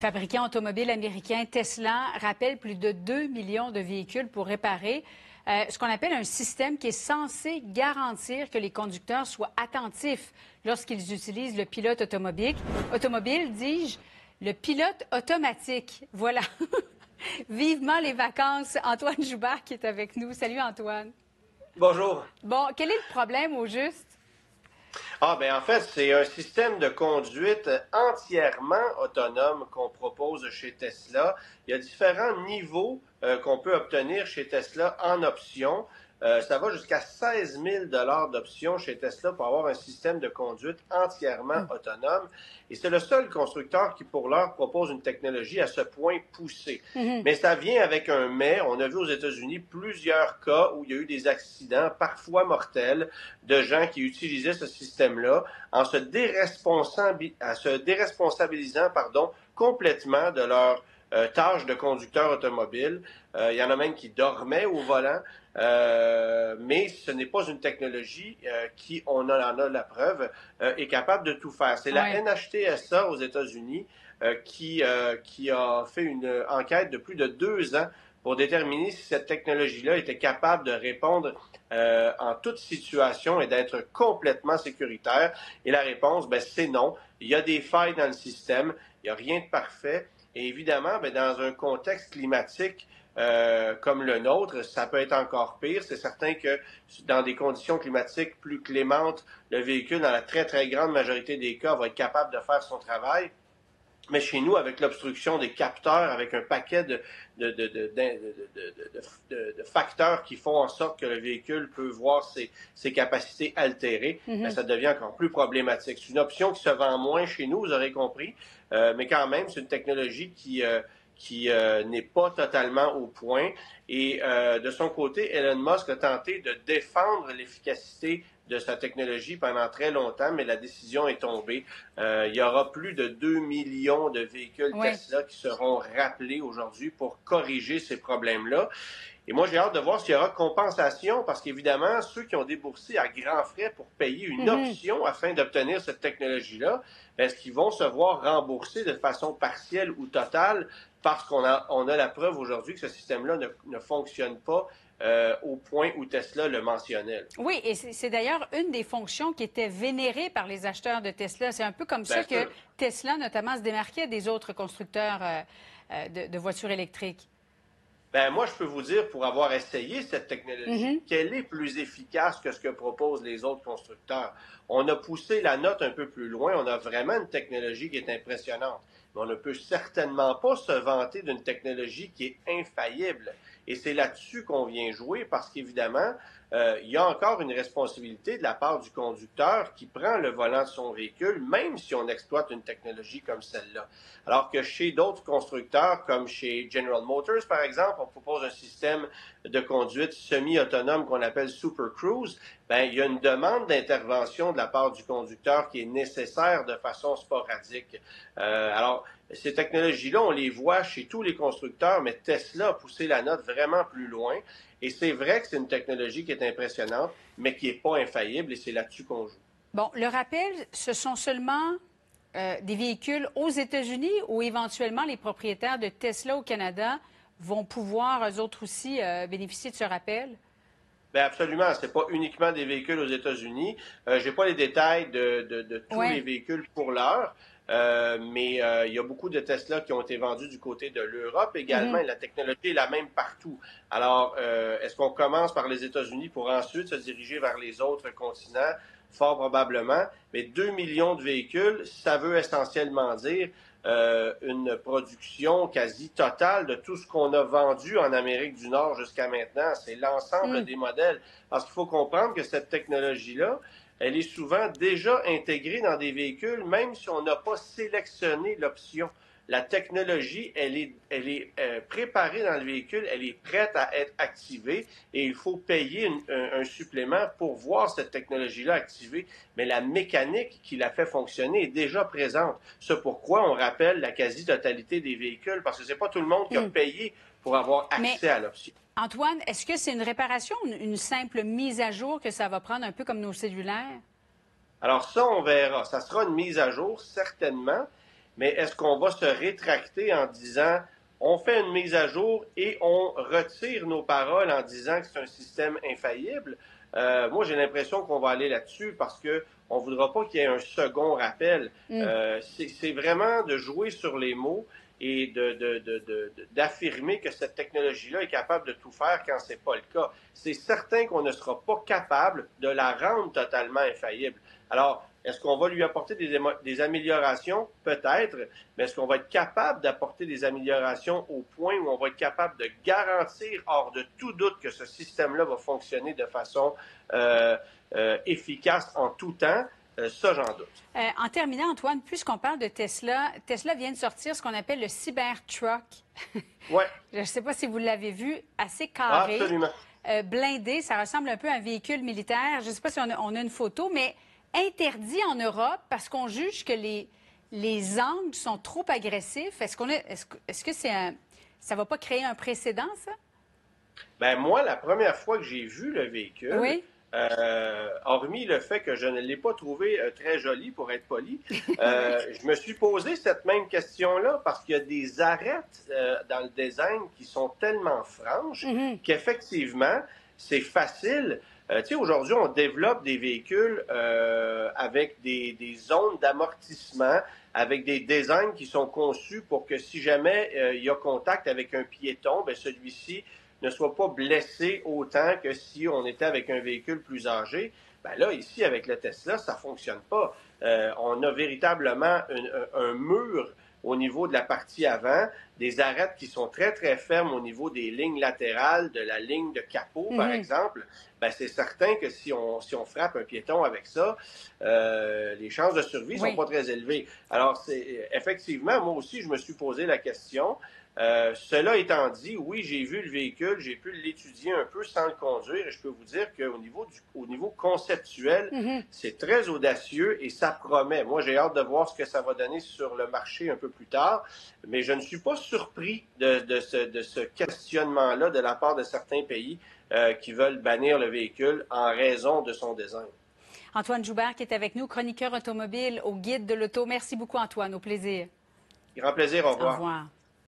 fabricant automobile américain Tesla rappelle plus de 2 millions de véhicules pour réparer euh, ce qu'on appelle un système qui est censé garantir que les conducteurs soient attentifs lorsqu'ils utilisent le pilote automobile. Automobile, dis-je, le pilote automatique. Voilà. Vivement les vacances. Antoine Joubert qui est avec nous. Salut Antoine. Bonjour. Bon, quel est le problème au juste? Ah, ben en fait, c'est un système de conduite entièrement autonome qu'on propose chez Tesla. Il y a différents niveaux euh, qu'on peut obtenir chez Tesla en option. Euh, ça va jusqu'à 16 000 d'options chez Tesla pour avoir un système de conduite entièrement hmm. autonome. Et c'est le seul constructeur qui, pour l'heure, propose une technologie à ce point poussée. Hmm. Mais ça vient avec un mais. On a vu aux États-Unis plusieurs cas où il y a eu des accidents, parfois mortels, de gens qui utilisaient ce système-là en se, se déresponsabilisant pardon, complètement de leur euh, tâche de conducteur automobile. Euh, il y en a même qui dormaient au volant, euh, mais ce n'est pas une technologie qui, on en a la preuve, est capable de tout faire. C'est la NHTSA aux États-Unis qui, qui a fait une enquête de plus de deux ans pour déterminer si cette technologie-là était capable de répondre en toute situation et d'être complètement sécuritaire. Et la réponse, ben, c'est non. Il y a des failles dans le système, il n'y a rien de parfait. Évidemment, ben, dans un contexte climatique euh, comme le nôtre, ça peut être encore pire. C'est certain que dans des conditions climatiques plus clémentes, le véhicule, dans la très, très grande majorité des cas, va être capable de faire son travail. Mais chez nous, avec l'obstruction des capteurs, avec un paquet de, de, de, facteurs qui font en sorte que le véhicule peut voir ses, ses capacités altérées, mm-hmm. ben, ça devient encore plus problématique. C'est une option qui se vend moins chez nous, vous aurez compris, euh, mais quand même, c'est une technologie qui, euh, qui euh, n'est pas totalement au point. Et de son côté, Elon Musk a tenté de défendre l'efficacité de sa technologie pendant très longtemps, mais la décision est tombée. Euh, il y aura plus de 2 millions de véhicules Tesla qui seront rappelés aujourd'hui pour corriger ces problèmes-là. Et moi, j'ai hâte de voir s'il y aura compensation, parce qu'évidemment, ceux qui ont déboursé à grands frais pour payer une mhm. option afin d'obtenir cette technologie-là, est-ce qu'ils vont se voir rembourser de façon partielle ou totale? Parce qu'on a, on a la preuve aujourd'hui que ce système-là ne, ne fonctionne pas euh, au point où Tesla le mentionnait. Oui, et c'est d'ailleurs une des fonctions qui était vénérée par les acheteurs de Tesla. C'est un peu comme ça que Tesla, notamment, se démarquait des autres constructeurs euh, euh, de, voitures électriques. Ben moi, je peux vous dire, pour avoir essayé cette technologie, mm-hmm. qu'elle est plus efficace que ce que proposent les autres constructeurs. On a poussé la note un peu plus loin. On a vraiment une technologie qui est impressionnante. Mais on ne peut certainement pas se vanter d'une technologie qui est infaillible. Et c'est là-dessus qu'on vient jouer parce qu'évidemment, euh, il y a encore une responsabilité de la part du conducteur qui prend le volant de son véhicule, même si on exploite une technologie comme celle-là. Alors que chez d'autres constructeurs, comme chez General Motors, par exemple, on propose un système de conduite semi-autonome qu'on appelle Super Cruise. Ben, il y a une demande d'intervention de la part du conducteur qui est nécessaire de façon sporadique. Euh, alors, ces technologies-là, on les voit chez tous les constructeurs, mais Tesla a poussé la note vraiment plus loin. Et c'est vrai que c'est une technologie qui est impressionnante, mais qui n'est pas infaillible, et c'est là-dessus qu'on joue. Bon, le rappel, ce sont seulement euh, des véhicules aux États-Unis ou éventuellement les propriétaires de Tesla au Canada vont pouvoir, eux autres aussi, euh, bénéficier de ce rappel? Bien, absolument. Ce n'est pas uniquement des véhicules aux États-Unis. Euh, Je n'ai pas les détails de, tous les véhicules pour l'heure. Euh, mais euh, il y a beaucoup de Tesla qui ont été vendus du côté de l'Europe également. Mhm. La technologie est la même partout. Alors, euh, est-ce qu'on commence par les États-Unis pour ensuite se diriger vers les autres continents? Fort probablement. Mais 2 millions de véhicules, ça veut essentiellement dire une production quasi totale de tout ce qu'on a vendu en Amérique du Nord jusqu'à maintenant. C'est l'ensemble mhm. des modèles. Parce qu'il faut comprendre que cette technologie-là, elle est souvent déjà intégrée dans des véhicules, même si on n'a pas sélectionné l'option. La technologie, elle est, elle est euh, préparée dans le véhicule, elle est prête à être activée et il faut payer un, supplément pour voir cette technologie-là activée. Mais la mécanique qui la fait fonctionner est déjà présente. C'est pourquoi on rappelle la quasi-totalité des véhicules, parce que c'est pas tout le monde qui a hmm. payé pour avoir accès à l'option. Antoine, est-ce que c'est une réparation, une simple mise à jour que ça va prendre un peu comme nos cellulaires? Alors ça, on verra. Ça sera une mise à jour, certainement. mais est-ce qu'on va se rétracter en disant on fait une mise à jour et on retire nos paroles en disant que c'est un système infaillible? Euh, moi, j'ai l'impression qu'on va aller là-dessus parce que on voudra pas qu'il y ait un second rappel. Mm. Euh, c'est vraiment de jouer sur les mots et d'affirmer de, de, que cette technologie-là est capable de tout faire quand c'est pas le cas. C'est certain qu'on ne sera pas capable de la rendre totalement infaillible. Alors, est-ce qu'on va lui apporter des, des améliorations? Peut-être, mais est-ce qu'on va être capable d'apporter des améliorations au point où on va être capable de garantir, hors de tout doute, que ce système-là va fonctionner de façon euh, euh, efficace en tout temps? Euh, ça, j'en doute. en terminant, Antoine, puisqu'on parle de Tesla, Tesla vient de sortir ce qu'on appelle le Cybertruck. Oui. Je ne sais pas si vous l'avez vu, assez carré. Absolument. blindé, ça ressemble un peu à un véhicule militaire. Je ne sais pas si on a une photo, mais interdit en Europe parce qu'on juge que les, les angles sont trop agressifs. Est-ce qu'on est, est-ce, que c'est un, ça va pas créer un précédent, ça? Ben moi, la première fois que j'ai vu le véhicule, euh, hormis le fait que je ne l'ai pas trouvé euh, très joli, pour être poli, euh, je me suis posé cette même question-là parce qu'il y a des arêtes dans le design qui sont tellement franches mm-hmm. qu'effectivement, c'est facile tu sais, aujourd'hui, on développe des véhicules avec des, des zones d'amortissement, avec des designs qui sont conçus pour que si jamais il y a contact avec un piéton, ben celui-ci ne soit pas blessé autant que si on était avec un véhicule plus âgé. Ben là, ici, avec le Tesla, ça fonctionne pas. on a véritablement un, un mur au niveau de la partie avant, des arêtes qui sont très, très fermes au niveau des lignes latérales, de la ligne de capot, par mhm. exemple, ben c'est certain que si on, si on frappe un piéton avec ça, euh, les chances de survie sont pas très élevées. Alors, c'est effectivement, moi aussi, je me suis posé la question. Euh, cela étant dit, oui, j'ai vu le véhicule, j'ai pu l'étudier un peu sans le conduire et je peux vous dire qu'au niveau, du, au niveau conceptuel, mhm. c'est très audacieux et ça promet. Moi, j'ai hâte de voir ce que ça va donner sur le marché un peu plus tard, mais je ne suis pas surpris de, de ce, de ce questionnement-là de la part de certains pays euh, qui veulent bannir le véhicule en raison de son design. Antoine Joubert qui est avec nous, chroniqueur automobile au Guide de l'Auto. Merci beaucoup, Antoine. Au plaisir. Grand plaisir. Au revoir. Au revoir.